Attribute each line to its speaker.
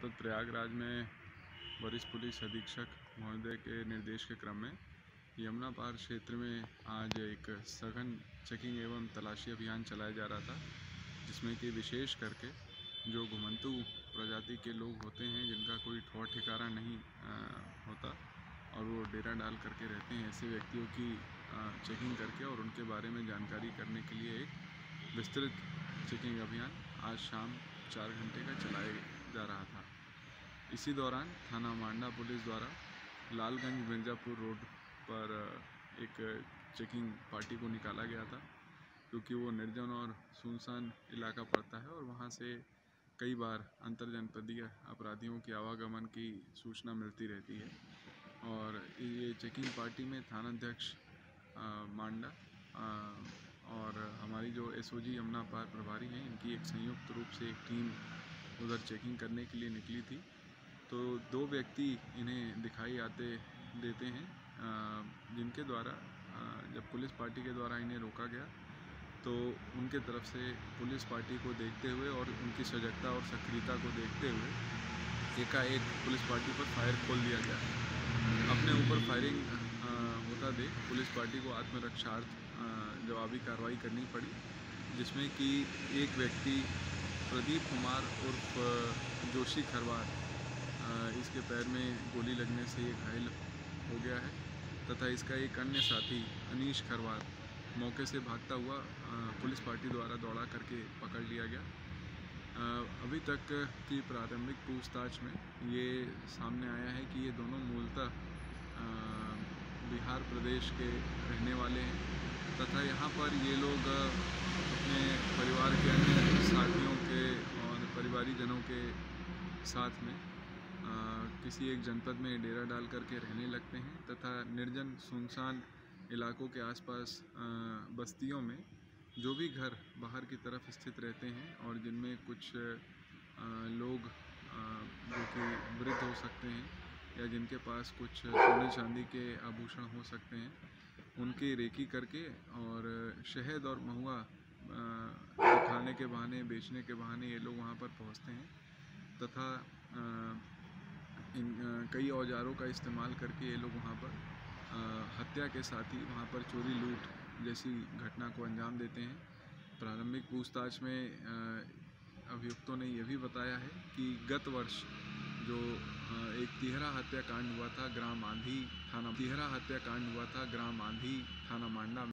Speaker 1: जनपद प्रयागराज में वरिष्ठ पुलिस अधीक्षक महोदय के निर्देश के क्रम में यमुना पार क्षेत्र में आज एक सघन चेकिंग एवं तलाशी अभियान चलाया जा रहा था जिसमें कि विशेष करके जो घुमंतु प्रजाति के लोग होते हैं जिनका कोई ठौर ठिकाना नहीं आ, होता और वो डेरा डाल करके रहते हैं ऐसे व्यक्तियों की चेकिंग करके और उनके बारे में जानकारी करने के लिए एक विस्तृत चेकिंग अभियान आज शाम चार घंटे का चलाया जा रहा था। इसी दौरान थाना मांडा पुलिस द्वारा लालगंज मिर्ज़ापुर रोड पर एक चेकिंग पार्टी को निकाला गया था, क्योंकि वो निर्जन और सुनसान इलाका पड़ता है और वहाँ से कई बार अंतर जनपदीय अपराधियों के आवागमन की सूचना मिलती रहती है। और ये चेकिंग पार्टी में थानाध्यक्ष मांडा और हमारी जो एसओजी यमुना पार प्रभारी हैं, इनकी एक संयुक्त रूप से एक टीम उधर चेकिंग करने के लिए निकली थी। तो दो व्यक्ति इन्हें दिखाई आते देते हैं जिनके द्वारा जब पुलिस पार्टी के द्वारा इन्हें रोका गया तो उनके तरफ़ से पुलिस पार्टी को देखते हुए और उनकी सजगता और सक्रियता को देखते हुए एकाएक पुलिस पार्टी पर फायर खोल दिया गया। अपने ऊपर फायरिंग होता देख पुलिस पार्टी को आत्मरक्षार्थ जवाबी कार्रवाई करनी पड़ी, जिसमें कि एक व्यक्ति प्रदीप कुमार उर्फ़ जोशी खरवार इसके पैर में गोली लगने से ये घायल हो गया है तथा इसका एक अन्य साथी, अनीश खरवार, मौके से भागता हुआ पुलिस पार्टी द्वारा दौड़ा करके पकड़ लिया गया। अभी तक की प्रारंभिक पूछताछ में ये सामने आया है कि ये दोनों मूलतः बिहार प्रदेश के रहने वाले हैं तथा यहाँ पर ये लोग अपने परिवार के अन्य साथियों के और परिवारीजनों के साथ में किसी एक जनपद में डेरा डाल करके रहने लगते हैं तथा निर्जन सुनसान इलाकों के आसपास बस्तियों में जो भी घर बाहर की तरफ़ स्थित रहते हैं और जिनमें कुछ लोग जो कि वृद्ध हो सकते हैं या जिनके पास कुछ सोने चांदी के आभूषण हो सकते हैं, उनकी रेकी करके और शहद और महुआ खाने के बहाने, बेचने के बहाने ये लोग वहाँ पर पहुँचते हैं तथा कई औजारों का इस्तेमाल करके ये लोग वहाँ पर हत्या के साथ ही वहाँ पर चोरी लूट जैसी घटना को अंजाम देते हैं। प्रारंभिक पूछताछ में अभियुक्तों ने यह भी बताया है कि गत वर्ष जो एक तिहरा हत्याकांड हुआ था ग्राम आंधी थाना, तिहरा हत्याकांड हुआ था ग्राम आंधी थाना मांडा